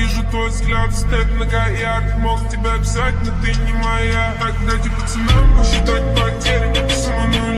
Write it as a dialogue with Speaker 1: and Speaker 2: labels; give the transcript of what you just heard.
Speaker 1: вижу твой взгляд Степ нога ярд Мог тебя взять, но ты не моя. Так